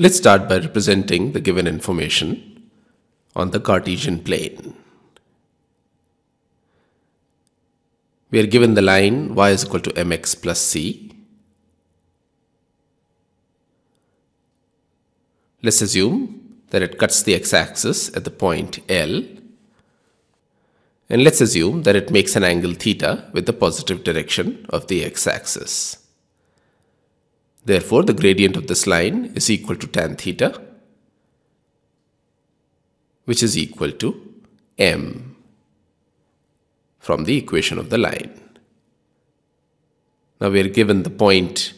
Let's start by representing the given information on the Cartesian plane. We are given the line y is equal to mx plus c. Let's assume that it cuts the x-axis at the point L and let's assume that it makes an angle theta with the positive direction of the x-axis. Therefore, the gradient of this line is equal to tan theta, which is equal to m from the equation of the line. Now we are given the point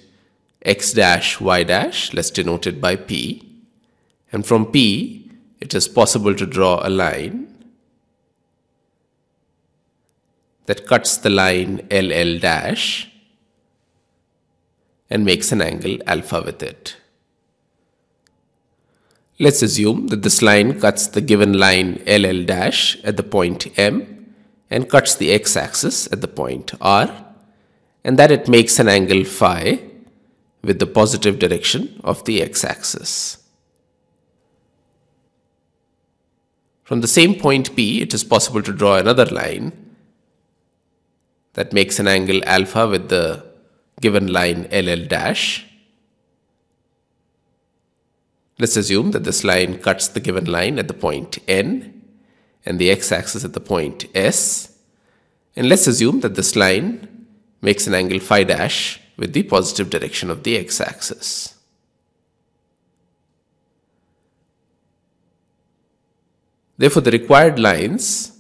x dash y dash, let's denote it by p. And from p, it is possible to draw a line that cuts the line LL dash and makes an angle alpha with it. Let's assume that this line cuts the given line LL dash at the point M and cuts the x-axis at the point R and that it makes an angle phi with the positive direction of the x-axis. From the same point P, it is possible to draw another line that makes an angle alpha with the given line LL dash. Let's assume that this line cuts the given line at the point N and the x-axis at the point S. And let's assume that this line makes an angle phi dash with the positive direction of the x-axis. Therefore, the required lines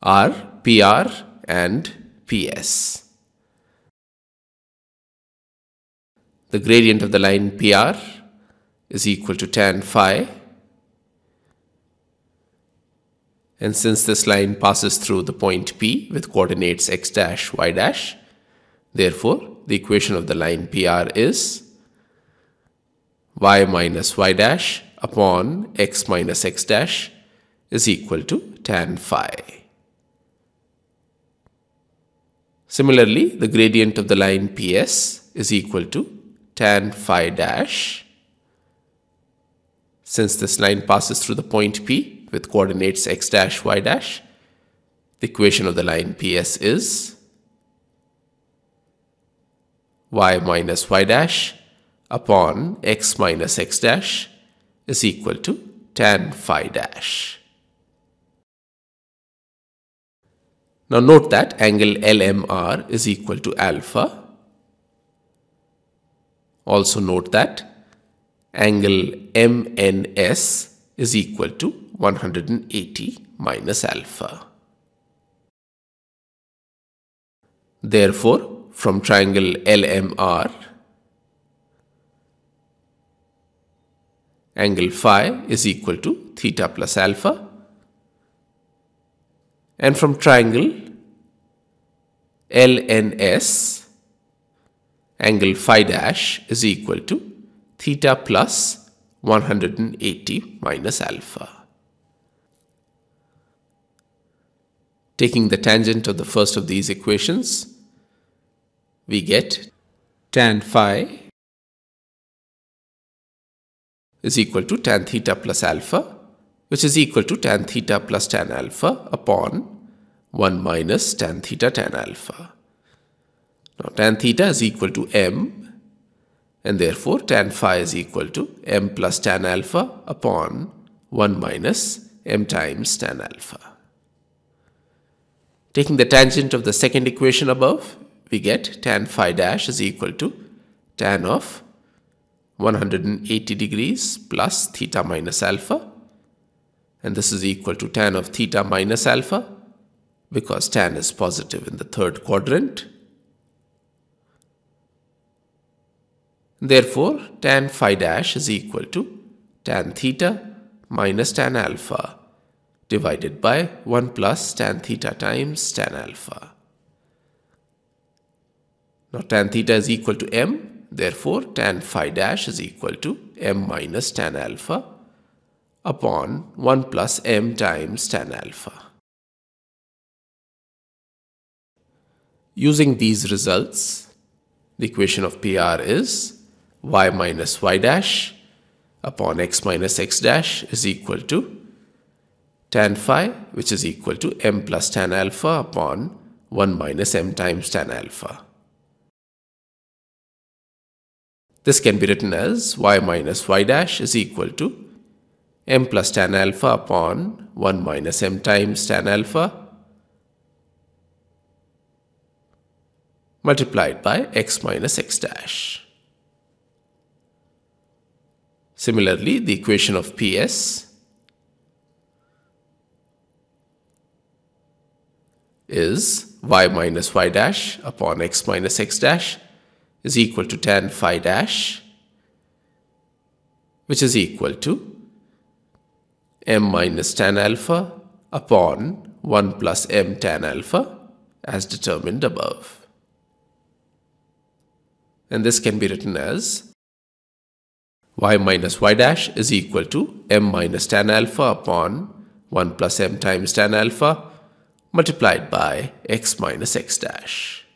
are PR and PS. The gradient of the line PR is equal to tan phi. And since this line passes through the point P with coordinates x dash, y dash, therefore the equation of the line PR is y minus y dash upon x minus x dash is equal to tan phi. Similarly, the gradient of the line PS is equal to tan phi dash. Since this line passes through the point P with coordinates x dash, y dash, the equation of the line PS is y minus y dash upon x minus x dash is equal to tan phi dash. Now note that angle LMR is equal to alpha also note that angle MNS is equal to 180 minus alpha. Therefore, from triangle LMR, angle phi is equal to theta plus alpha and from triangle LNS angle phi dash is equal to theta plus 180 minus alpha. Taking the tangent of the first of these equations, we get tan phi is equal to tan theta plus alpha, which is equal to tan theta plus tan alpha upon 1 minus tan theta tan alpha. Now tan theta is equal to m and therefore tan phi is equal to m plus tan alpha upon 1 minus m times tan alpha. Taking the tangent of the second equation above, we get tan phi dash is equal to tan of 180 degrees plus theta minus alpha and this is equal to tan of theta minus alpha because tan is positive in the third quadrant Therefore, tan phi dash is equal to tan theta minus tan alpha divided by 1 plus tan theta times tan alpha. Now tan theta is equal to m, therefore tan phi dash is equal to m minus tan alpha upon 1 plus m times tan alpha. Using these results, the equation of PR is y minus y dash upon x minus x dash is equal to tan phi which is equal to m plus tan alpha upon 1 minus m times tan alpha. This can be written as y minus y dash is equal to m plus tan alpha upon 1 minus m times tan alpha multiplied by x minus x dash. Similarly, the equation of PS is y minus y dash upon x minus x dash is equal to tan phi dash which is equal to m minus tan alpha upon 1 plus m tan alpha as determined above. And this can be written as y minus y dash is equal to m minus tan alpha upon 1 plus m times tan alpha multiplied by x minus x dash.